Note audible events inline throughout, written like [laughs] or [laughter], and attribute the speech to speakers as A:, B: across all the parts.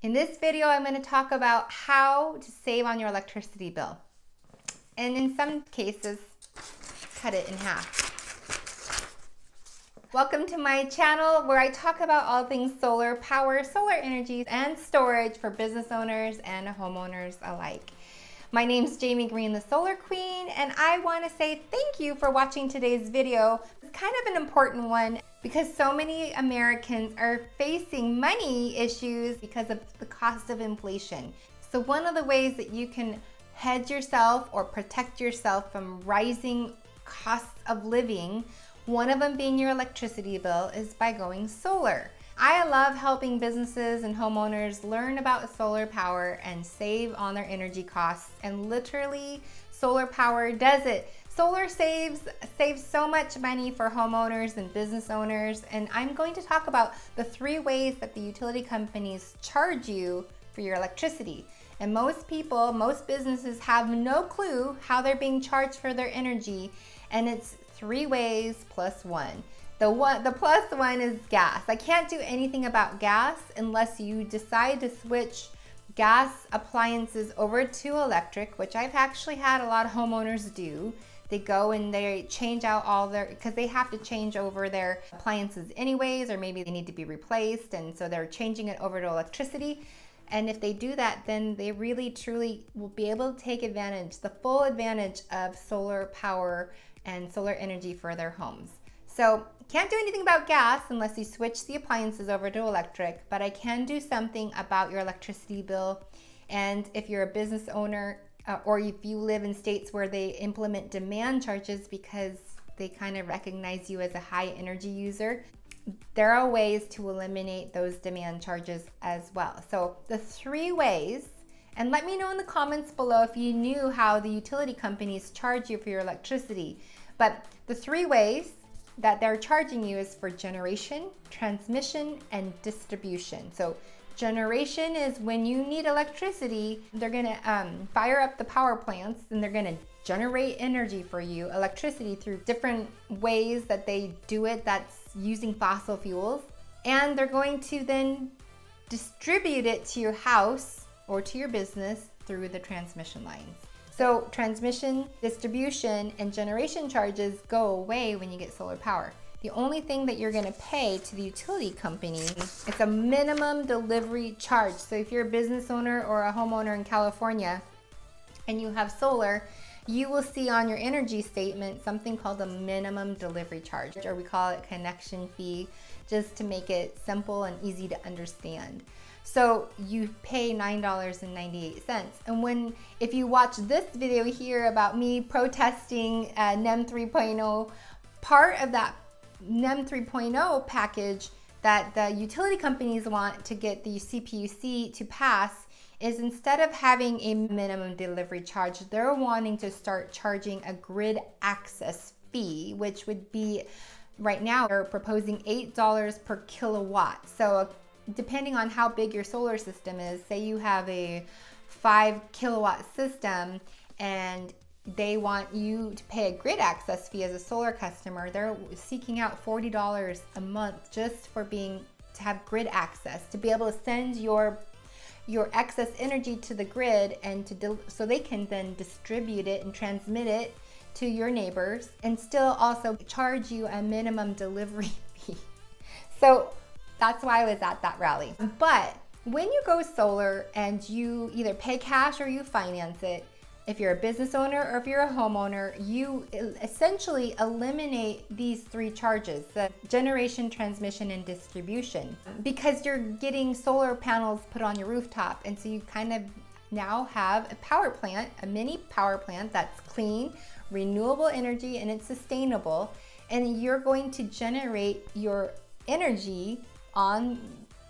A: In this video, I'm going to talk about how to save on your electricity bill. And in some cases, cut it in half. Welcome to my channel where I talk about all things solar power, solar energy, and storage for business owners and homeowners alike. My name's Jaime Greene, the Solar Queen, and I want to say thank you for watching today's video. It's kind of an important one because so many Americans are facing money issues because of the cost of inflation. So one of the ways that you can hedge yourself or protect yourself from rising costs of living, one of them being your electricity bill, is by going solar. I love helping businesses and homeowners learn about solar power and save on their energy costs. And literally, solar power does it. Solar saves saves so much money for homeowners and business owners, and I'm going to talk about the three ways that the utility companies charge you for your electricity. And most people, most businesses have no clue how they're being charged for their energy, and it's three ways plus one. The one, the plus one is gas. I can't do anything about gas unless you decide to switch gas appliances over to electric, which I've actually had a lot of homeowners do. They go and they change out all their, because they have to change over their appliances anyways, or maybe they need to be replaced. And so they're changing it over to electricity. And if they do that, then they really truly will be able to take advantage, the full advantage of solar power and solar energy for their homes. So can't do anything about gas unless you switch the appliances over to electric, but I can do something about your electricity bill. And if you're a business owner uh, or if you live in states where they implement demand charges because they kind of recognize you as a high energy user, there are ways to eliminate those demand charges as well. So the three ways, and let me know in the comments below if you knew how the utility companies charge you for your electricity. But the three ways that they're charging you is for generation, transmission, and distribution. So Generation is when you need electricity, they're gonna um, fire up the power plants and they're gonna generate energy for you, electricity through different ways that they do it that's using fossil fuels. And they're going to then distribute it to your house or to your business through the transmission lines. So transmission, distribution, and generation charges go away when you get solar power. The only thing that you're gonna pay to the utility company, it's a minimum delivery charge. So if you're a business owner or a homeowner in California and you have solar, you will see on your energy statement something called a minimum delivery charge, or we call it connection fee, just to make it simple and easy to understand. So you pay $9.98. And when, if you watch this video here about me protesting uh, NEM 3.0, part of that NEM 3.0 package that the utility companies want to get the CPUC to pass is instead of having a minimum delivery charge, they're wanting to start charging a grid access fee, which would be right now they're proposing $8 per kilowatt. So depending on how big your solar system is, say you have a five kilowatt system and they want you to pay a grid access fee as a solar customer. They're seeking out $40 a month just for being to have grid access, to be able to send your your excess energy to the grid and to so they can then distribute it and transmit it to your neighbors and still also charge you a minimum delivery [laughs] fee. So that's why I was at that rally. But when you go solar and you either pay cash or you finance it, if you're a business owner or if you're a homeowner, you essentially eliminate these three charges, the generation, transmission, and distribution, because you're getting solar panels put on your rooftop. And so you kind of now have a power plant, a mini power plant that's clean, renewable energy, and it's sustainable. And you're going to generate your energy on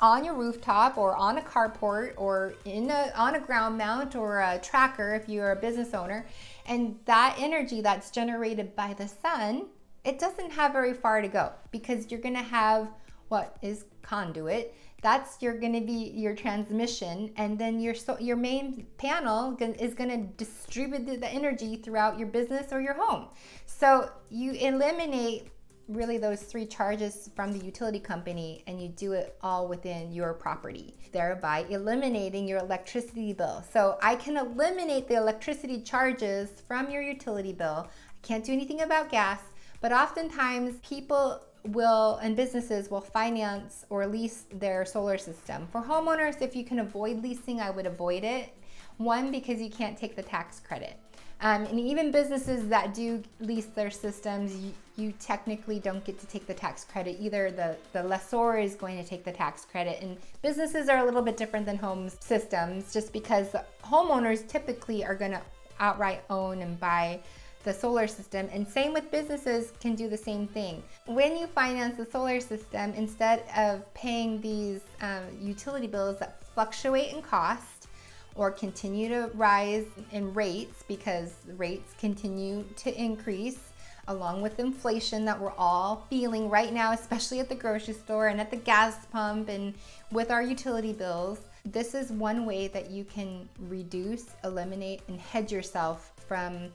A: on your rooftop or on a carport or in a, on a ground mount or a tracker if you're a business owner. And that energy that's generated by the sun, it doesn't have very far to go because you're gonna have what is conduit. That's you're gonna be your transmission, and then your so your main panel is gonna distribute the energy throughout your business or your home. So you eliminate really those three charges from the utility company and you do it all within your property, thereby eliminating your electricity bill. So I can eliminate the electricity charges from your utility bill. I can't do anything about gas, but oftentimes people will and businesses will finance or lease their solar system. For homeowners, if you can avoid leasing, I would avoid it. One, because you can't take the tax credit. Um, and even businesses that do lease their systems, you, you, technically don't get to take the tax credit either. The, the lessor is going to take the tax credit. And businesses are a little bit different than home systems just because homeowners typically are going to outright own and buy the solar system. And same with businesses can do the same thing. When you finance the solar system, instead of paying these um, utility bills that fluctuate in cost, or continue to rise in rates because rates continue to increase along with inflation that we're all feeling right now, especially at the grocery store and at the gas pump and with our utility bills. This is one way that you can reduce, eliminate, and hedge yourself from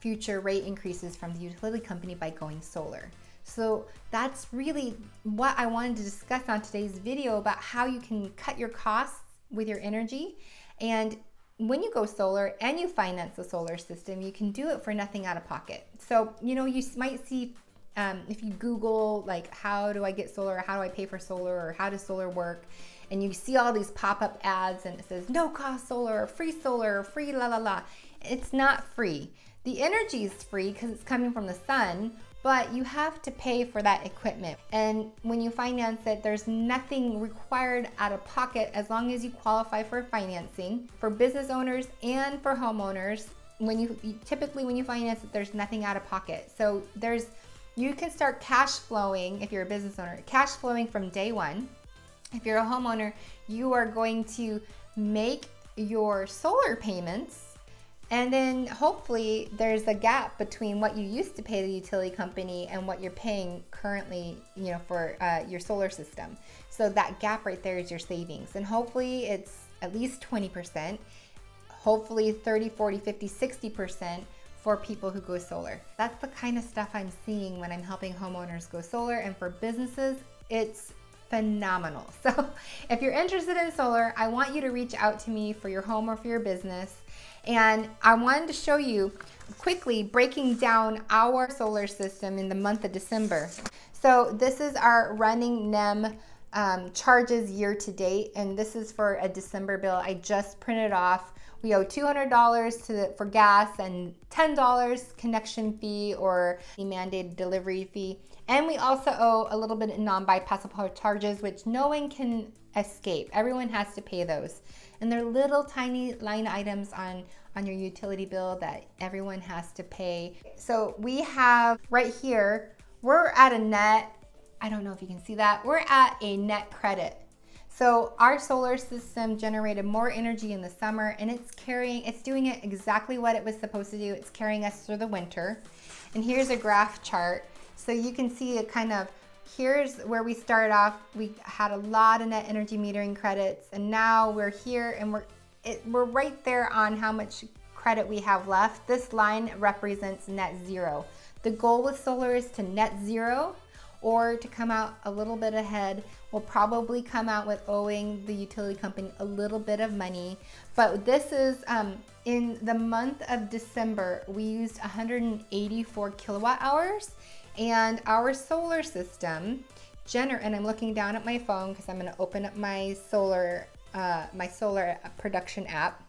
A: future rate increases from the utility company by going solar. So that's really what I wanted to discuss on today's video about how you can cut your costs with your energy and when you go solar and you finance the solar system, you can do it for nothing out of pocket. So, you know, you might see um, if you Google, like, how do I get solar, or how do I pay for solar, or how does solar work? And you see all these pop up ads and it says no cost solar, or free solar, or free la la la. It's not free. The energy is free because it's coming from the sun, but you have to pay for that equipment. And when you finance it, there's nothing required out of pocket as long as you qualify for financing. For business owners and for homeowners, when you typically when you finance it, there's nothing out of pocket. So there's you can start cash flowing if you're a business owner, cash flowing from day one. If you're a homeowner, you are going to make your solar payments and then hopefully there's a gap between what you used to pay the utility company and what you're paying currently, you know, for uh, your solar system. So that gap right there is your savings. And hopefully it's at least 20%, hopefully 30, 40, 50, 60% for people who go solar. That's the kind of stuff I'm seeing when I'm helping homeowners go solar. And for businesses, it's phenomenal. [laughs] So if you're interested in solar, I want you to reach out to me for your home or for your business. And I wanted to show you quickly breaking down our solar system in the month of December. So this is our running NEM um, charges year to date, and this is for a December bill. I just printed off. We owe $200 to the, for gas and $10 connection fee or the mandated delivery fee. And we also owe a little bit of non-bypassable charges, which no one can escape. Everyone has to pay those and they're little tiny line items on on your utility bill that everyone has to pay. So we have right here, we're at a net, I don't know if you can see that, we're at a net credit. So our solar system generated more energy in the summer and it's carrying, it's doing it exactly what it was supposed to do. It's carrying us through the winter. And here's a graph chart. So you can see it kind of here's where we started off. We had a lot of net energy metering credits and now we're here and we're, it, we're right there on how much credit we have left. This line represents net zero. The goal with solar is to net zero or to come out a little bit ahead. We'll probably come out with owing the utility company a little bit of money. But this is um, in the month of December, we used 184 kilowatt hours and our solar system, gener and I'm looking down at my phone because I'm going to open up my solar, uh, my solar production app.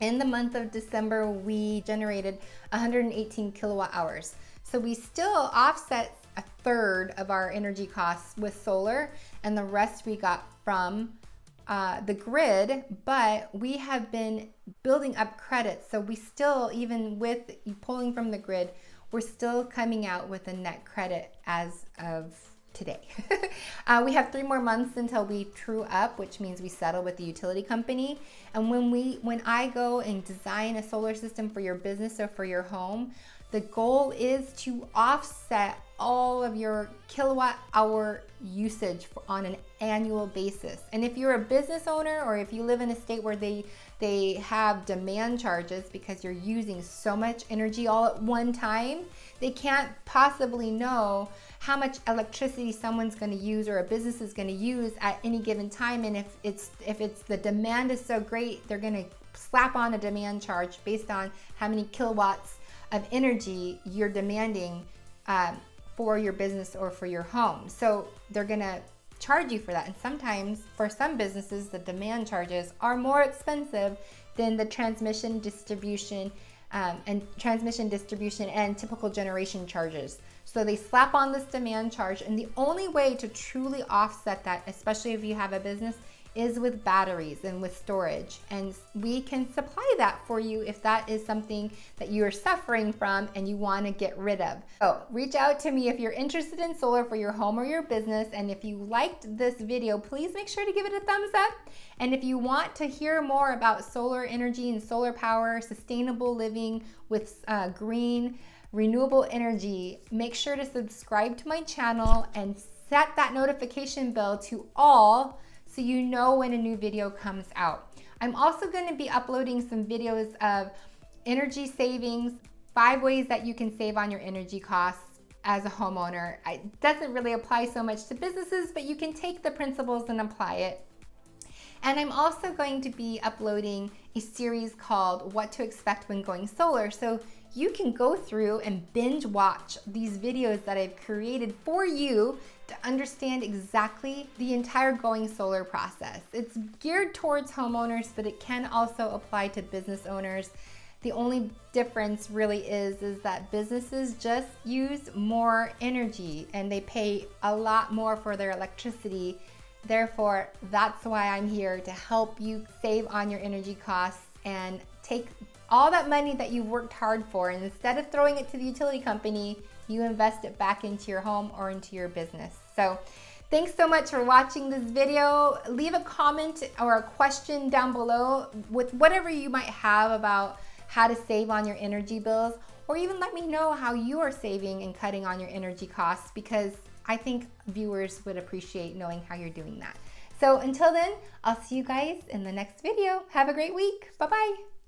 A: In the month of December, we generated 118 kilowatt hours. So we still offset a third of our energy costs with solar, and the rest we got from uh, the grid, but we have been building up credits. So we still, even with pulling from the grid, we're still coming out with a net credit as of today. [laughs] uh, we have three more months until we true up, which means we settle with the utility company. And when we, when I go and design a solar system for your business or for your home, the goal is to offset all of your kilowatt hour usage on an annual basis. And if you're a business owner or if you live in a state where they they have demand charges because you're using so much energy all at one time, they can't possibly know how much electricity someone's going to use or a business is going to use at any given time and if it's if it's the demand is so great, they're going to slap on a demand charge based on how many kilowatts of energy you're demanding um, for your business or for your home. So they're going to charge you for that. And sometimes for some businesses, the demand charges are more expensive than the transmission distribution um, and transmission distribution and typical generation charges. So they slap on this demand charge and the only way to truly offset that, especially if you have a business, is with batteries and with storage. And we can supply that for you if that is something that you are suffering from and you want to get rid of. So reach out to me if you're interested in solar for your home or your business. And if you liked this video, please make sure to give it a thumbs up. And if you want to hear more about solar energy and solar power, sustainable living with uh, green, renewable energy, make sure to subscribe to my channel and set that notification bell to all so you know when a new video comes out. I'm also going to be uploading some videos of energy savings, five ways that you can save on your energy costs as a homeowner. It doesn't really apply so much to businesses, but you can take the principles and apply it. And I'm also going to be uploading a series called What to Expect When Going Solar. So you can go through and binge watch these videos that I've created for you to understand exactly the entire going solar process. It's geared towards homeowners, but it can also apply to business owners. The only difference really is, is that businesses just use more energy and they pay a lot more for their electricity. Therefore, that's why I'm here to help you save on your energy costs and take all that money that you've worked hard for and instead of throwing it to the utility company, you invest it back into your home or into your business. So thanks so much for watching this video. Leave a comment or a question down below with whatever you might have about how to save on your energy bills or even let me know how you are saving and cutting on your energy costs because I think viewers would appreciate knowing how you're doing that. So until then, I'll see you guys in the next video. Have a great week. Bye-bye.